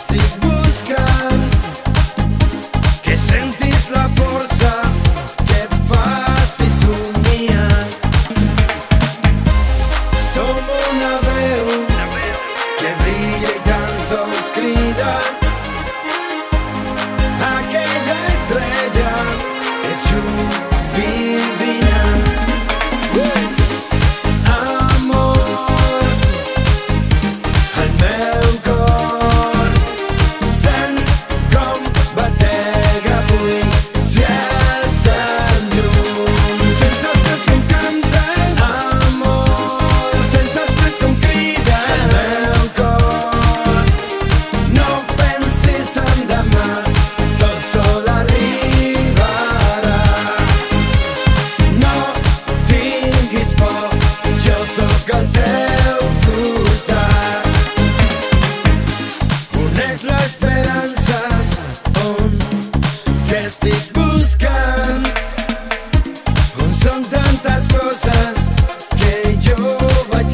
Christine.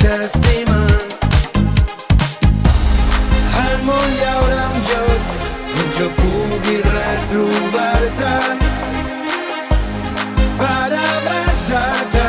just demon Harmon ja oram joc Jo pugui retrobar-te Per abraçar-te